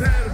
sad